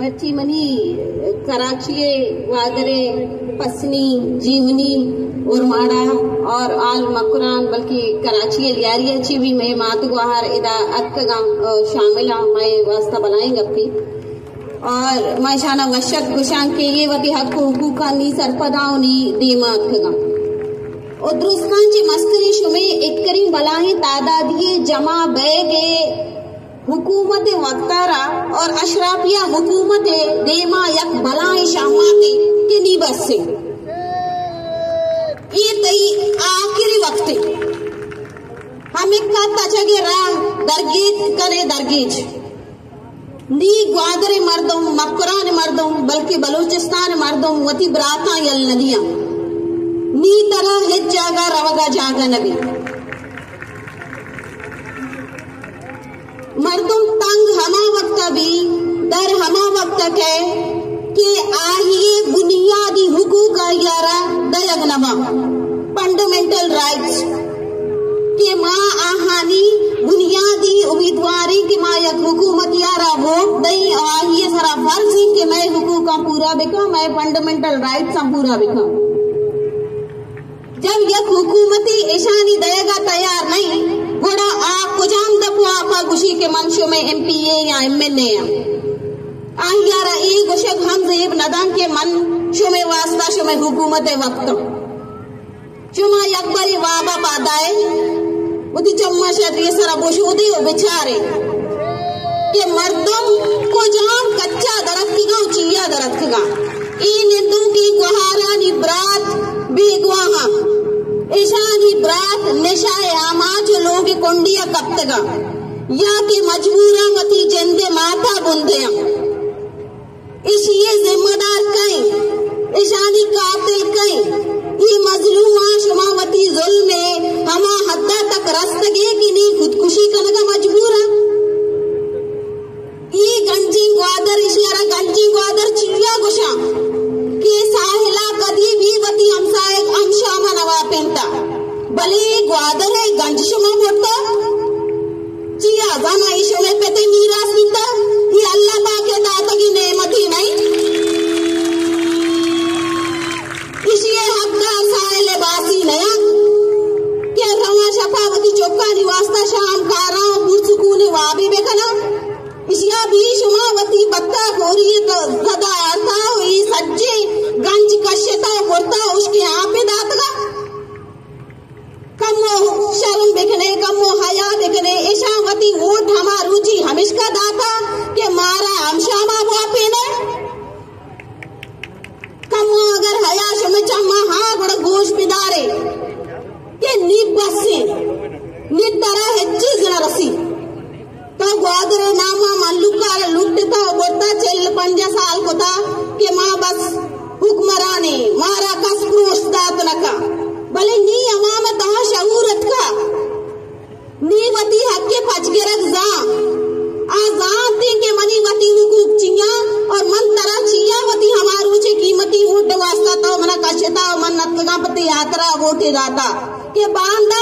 मच्छी मनी कराची वागरे, पसनी, जीवनी, उर्माड़ा और आल मकुरान, बल्कि कराची लियारी अच्छी भी मैं मात गुहार इदा अक शामिल हूँ। मैं वास्ता बनाएँगे अपनी और मैं शाना वशक गुशान के ये वती हक हुकूका नी सरपदाओ नी दीमा अकगा और दुरुस्तान ची मस्करी शुमे एक करी बलाहे तादादिये जमा बैगे हुकूमत वक्तारा और अशराफिया हुकूमत देमा यक बलाए शामाते के नी बस ये तई आखिरी वक्त। हम एक का जगे राह दरगेज करे दरगेज। नी ग्वादरे मर्दम मक्रान मर्दम बल्कि बलूचिस्तान मर्दम वती बराता यल नदियाँ नी तरह हित जागा रवगा जागा नबी। मर्दुम तंग हमा वक्त भी दर हमा वक्त के कि आइए बुनियादी हुकूक यारा दयग नमा फंडामेंटल राइट्स के माँ आहानी बुनियादी उम्मीदवारी के माँ यक हुकूमत यारा वोट दई आइए सारा फ़र्ज़ ही कि मैं हुकूक पूरा बिका, मैं फंडामेंटल राइट्स पूरा बिका। जब यक हुकूमती ईशानी दयगा तैयार नहीं गुशी के मंशो में एमपीए या एमएनए आहियारा ई गुशक हम जेब नदान के मन शुमे वास्ता शुमे हुकूमत वक्त। शुमा यकबरी वाबा पादाए, उदी चम्मा शायद ये सारा बुशुदी बेचारे। के मर्दम को जाम कच्चा दरख्त का, चिया दरख्त का। ई निंदू की गुहारा निब्रात बीगवाहा ईशानी ब्रात, निशाए आमाच लोग कुंडिया कप्तगा या के मजबूरा मती जंदे माथा बुंदे इस ये जिम्मेदार कई ईशानी कातिल कई ये मजलूमा शुमावती जुल्म में हमा हद्दा तक रस्तगे की नहीं, खुदकुशी करने का मजबूर ये गंजी ग्वादर इशारा गंजी ग्वादर चिड़िया गुशा, के साहिला कदी भी वती हमसाए हमशामा नवा पेंता। भले ग्वादर के नीब तरह हेच्ची जना रसी। तो ग्वादरे नामा मल्लुकार लुटता बोलता, चल पंज साल को था माँ बस हुक्मराने मारा कस क्रोश दात नका भले नी अवाम तहा शऊरत का नी वती हक्के पचके रख जा। आज़ाद दी के मनी वती हुकूक चिया और मन तरा चिया वती हमारू चे कीमती ऊट वास्ता तो मना कशता मन नतगा पति यात्रा वोटे दाता के बांदा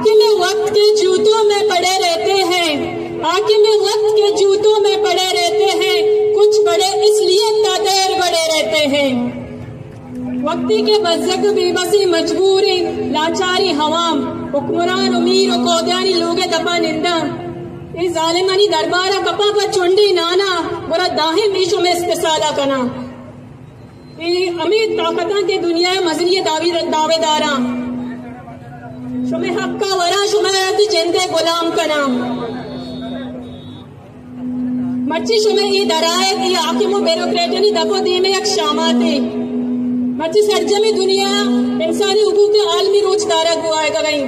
हाकिम वक्त के जूतों में पड़े रहते हैं। हाकिम वक्त के जूतों में पड़े रहते हैं। कुछ बड़े इसलिए तादेर बड़े रहते हैं। वक्ती के बजक बेबसी मजबूरी, लाचारी हवाम, हुक्मरान उमीर कोद्यानी लोगे दपा निंदा। इस जालिमानी दरबारा कपा पर चुंडी नाना, बुरा दाहे मीशो में इस्तेसाला कना अमीर ताकत के दुनिया मजरिए दावेदारा शुमे जिंदे गुलाम का नाम। मच्छी शुमे ई दराए ई आकिमो ब्यूरोक्रेटनी दफो दी में एक शामाते। मच्छी सरजमी दुनिया, इंसानी हकूक के आलमी रोज तारा गुआएगा गई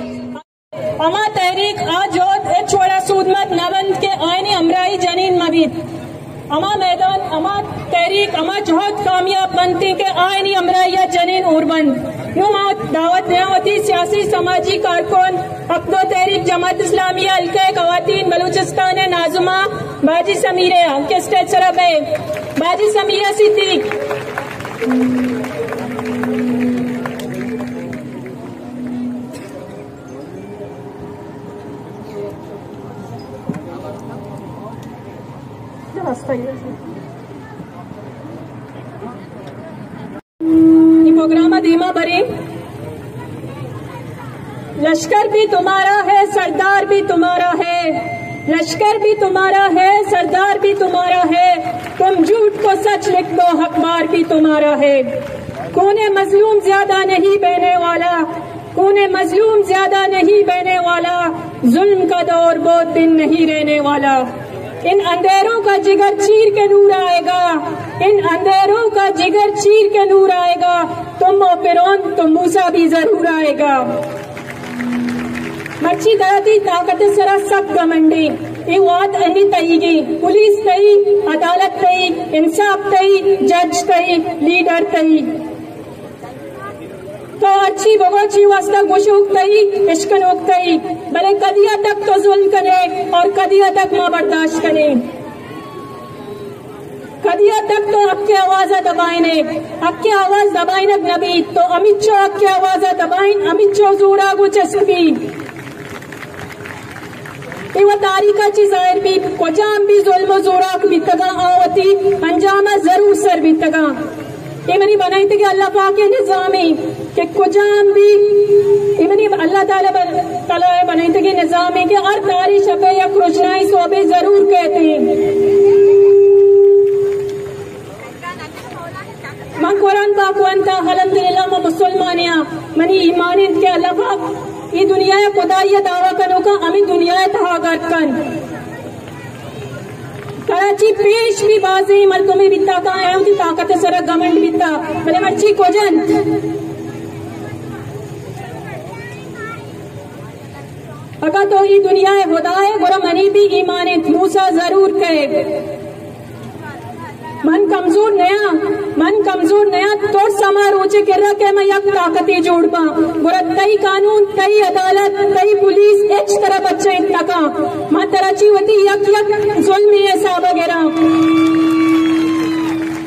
अमा तहरीक, आज ए छोड़ा सूदमत नवंद के आयनी अमराई जनीन मबीद अमा मैदान, अमा तहरीक, अमा जोहद कामयाब बनती के आयनी अमराइया जनीन उर्बंद यूँ दावत न्यावती सियासी समाजी कारकुन हकदो तहरीक जमात इस्लामिया हल्के खवातीन बलूचिस्तान नाजुमा, बाजी समीरे के है बाजी समीरा सिद्दीक प्रोग्राम धीमा भरे। लश्कर भी तुम्हारा है, सरदार भी तुम्हारा है। लश्कर भी तुम्हारा है, सरदार भी तुम्हारा है। तुम झूठ को सच लिख दो हकमार भी तुम्हारा है। कोने मजलूम ज़्यादा नहीं बहने वाला। कोने मजलूम ज़्यादा नहीं बहने वाला। जुल्म का दौर बहुत दिन नहीं रहने वाला। इन अंधेरों का जिगर चीर के नूर आएगा। इन अंधेरों का जिगर चीर के नूर आएगा। तुम फिरौन तो मूसा भी ज़रूर आएगा। मच्छी दराती ताकत सरा सब गमंडी ये वाद अनी तईगी पुलिस तई, अदालत तई, इंसाफ तई, जज तई, लीडर तई। तो अच्छी बगोची वास्ता गुशुक तई इश्कनोक तई भले कदिया तक तो जुल्म करे और कदिया तक माँ बर्दाश्त करे कदिया तक तो अक्के आवाज़ दबाइने अक्के आवाज़ दबाइन नबी? तो अमित चो अक्के आवाज़ दबाइन अमित चो जोड़ा गो चस्पी इवा तारीका ची ज़ाहिर भी, कोजाम भी जुल्म जोराक बितगा आवती, अंजामा ज़रूर सर बितगा ये मनी बनाई थी कि अल्लाह पाक के निजामी कि कुजाम भी। ये मनी अल्लाह ताला थी कि निजामी कि हर तारी शबे या खुशनाई सोबे ज़रूर कहते हैं। माँ कुरान पाक वंता अल्हम्दुलिल्लाह, मैं मुसलमानिया मनी ईमान के पाक ये दुनिया या खुदा ये दावा करो का हमें दुनिया तहागर कन। कराची पेश भी बाजी मलकों में बिता का है उनकी ताकत सर, गवर्नमेंट बिता मैंने मर्ची को तो दुनिया है खुदा है बुरा मनी भी ईमान मूसा ज़रूर कहे मन कमज़ोर नया, मन कमज़ोर नया तोड़ समा रोचे के रखे मैं यक ताकती जोड़ पा बुरा तई कानून तई अदालत तई पुलिस एच तरह बच्चे तका। माँ तराची वती यक यक जुल्म ऐसा वगैरह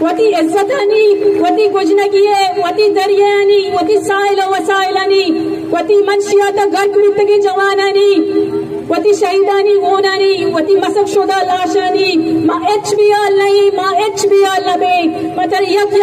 वती इज्जतानी, वती गुजनगी है वती दरियानी, वती साइल वसाइलानी वती मनशियात गर्क मितगी जवानानी, वती शहीदानी ओनानी वती मसक शुदा लाशानी, मा एच बी नहीं मा एच बी आल लबे मतलब यक